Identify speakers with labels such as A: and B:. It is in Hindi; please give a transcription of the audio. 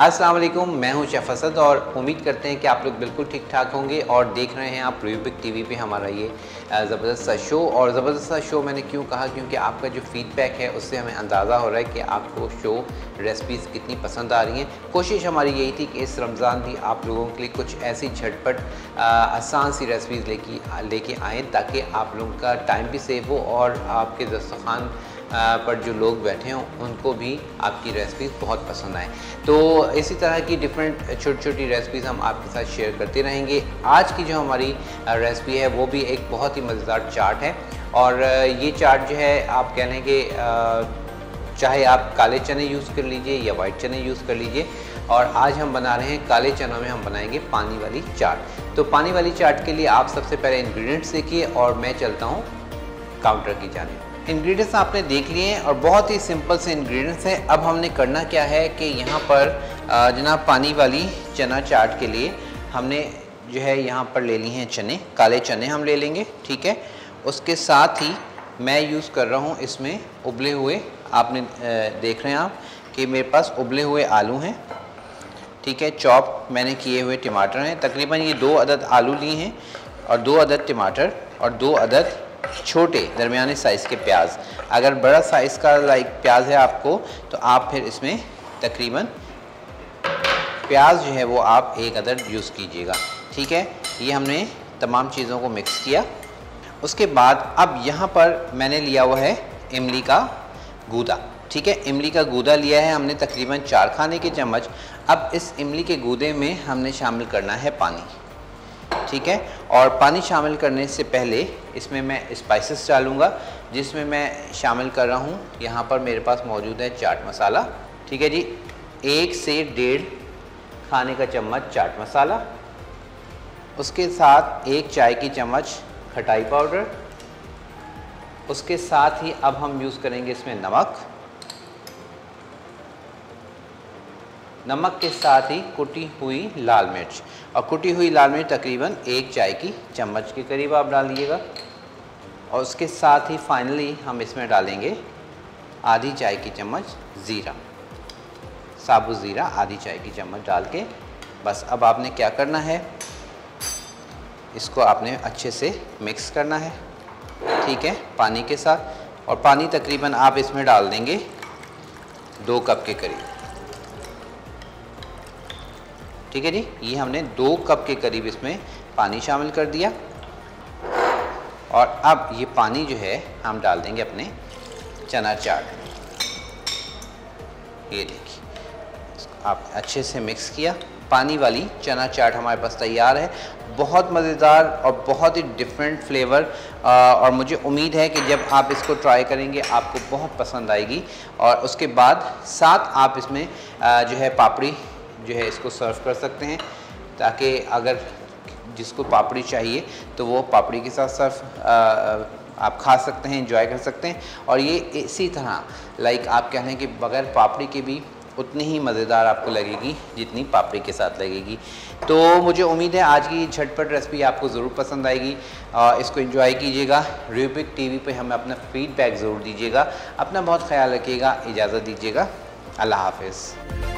A: अस्सलाम वालेकुम, मैं हूँ शेफ असद और उम्मीद करते हैं कि आप लोग बिल्कुल ठीक ठाक होंगे और देख रहे हैं आप रूबिक टीवी पे हमारा ये ज़बरदस्त सा शो। और ज़बरदस्त सा शो मैंने क्यों कहा? क्योंकि आपका जो फीडबैक है, उससे हमें अंदाज़ा हो रहा है कि आपको शो रेसिपीज़ कितनी पसंद आ रही हैं। कोशिश हमारी यही थी कि इस रमज़ान भी आप लोगों के लिए कुछ ऐसी झटपट आसान सी रेसिपीज़ लेके लेके आएँ, ताकि आप लोगों का टाइम भी सेव हो और आपके दस्तखान पर जो लोग बैठे हों, उनको भी आपकी रेसिपीज़ बहुत पसंद आए। तो इसी तरह की डिफरेंट छोटी छोटी रेसिपीज़ हम आपके साथ शेयर करते रहेंगे। आज की जो हमारी रेसिपी है, वो भी एक बहुत ही मज़ेदार चाट है। और ये चाट जो है, आप कह लें कि चाहे आप काले चने यूज़ कर लीजिए या वाइट चने यूज़ कर लीजिए। और आज हम बना रहे हैं, काले चनों में हम बनाएँगे पानी वाली चाट। तो पानी वाली चाट के लिए आप सबसे पहले इंग्रेडिएंट्स देखिए और मैं चलता हूँ काउंटर की जाने। इंग्रेडिएंट्स आपने देख लिए हैं और बहुत ही सिंपल से इंग्रेडिएंट्स हैं। अब हमने करना क्या है कि यहाँ पर जनाब पानी वाली चना चाट के लिए हमने जो है यहाँ पर ले ली हैं चने, काले चने हम ले लेंगे, ठीक है? उसके साथ ही मैं यूज़ कर रहा हूँ इसमें उबले हुए, आपने देख रहे हैं आप कि मेरे पास उबले हुए आलू हैं, ठीक है? चॉप मैंने किए हुए टमाटर हैं। तकरीबन ये दो अदद आलू लिए हैं और दो अदद टमाटर और दो अदद छोटे, दरमियाने साइज़ के प्याज। अगर बड़ा साइज़ का लाइक प्याज है आपको तो आप फिर इसमें तकरीबन प्याज जो है वो आप एक अदर यूज़ कीजिएगा। ठीक है? ये हमने तमाम चीज़ों को मिक्स किया। उसके बाद अब यहाँ पर मैंने लिया हुआ है इमली का गूदा। ठीक है? इमली का गूदा लिया है हमने तकरीबन चार खाने के चम्मच। अब इस इमली के गूदे में हमने शामिल करना है पानी। ठीक है? और पानी शामिल करने से पहले इसमें मैं स्पाइसेस डालूँगा, जिसमें मैं शामिल कर रहा हूँ। यहाँ पर मेरे पास मौजूद है चाट मसाला, ठीक है जी? एक से डेढ़ खाने का चम्मच चाट मसाला, उसके साथ एक चाय की चम्मच खटाई पाउडर, उसके साथ ही अब हम यूज़ करेंगे इसमें नमक। नमक के साथ ही कुटी हुई लाल मिर्च। और कुटी हुई लाल मिर्च तकरीबन एक चाय की चम्मच के करीब आप डालिएगा और उसके साथ ही फाइनली हम इसमें डालेंगे आधी चाय की चम्मच ज़ीरा। साबुत ज़ीरा आधी चाय की चम्मच डाल के। बस अब आपने क्या करना है? इसको आपने अच्छे से मिक्स करना है। ठीक है? पानी के साथ। और पानी तकरीबन आप इसमें डाल देंगे दो कप के करीब। ठीक है जी? ये हमने दो कप के करीब इसमें पानी शामिल कर दिया। और अब ये पानी जो है, हम डाल देंगे अपने चना चाट। ये देखिए आप अच्छे से मिक्स किया। पानी वाली चना चाट हमारे पास तैयार है। बहुत मज़ेदार और बहुत ही डिफरेंट फ्लेवर और मुझे उम्मीद है कि जब आप इसको ट्राई करेंगे, आपको बहुत पसंद आएगी। और उसके बाद साथ आप इसमें जो है पापड़ी जो है इसको सर्व कर सकते हैं ताकि अगर जिसको पापड़ी चाहिए तो वो पापड़ी के साथ सर्व आप खा सकते हैं इंजॉय कर सकते हैं। और ये इसी तरह लाइक आप कह रहे हैं कि बगैर पापड़ी के भी उतनी ही मज़ेदार आपको लगेगी, जितनी पापड़ी के साथ लगेगी। तो मुझे उम्मीद है आज की झटपट रेसिपी आपको ज़रूर पसंद आएगी और इसको एंजॉय कीजिएगा। रूबिक टीवी पे हमें अपना फीडबैक ज़रूर दीजिएगा। अपना बहुत ख्याल रखिएगा, इजाज़त दीजिएगा। अल्लाह हाफिज़।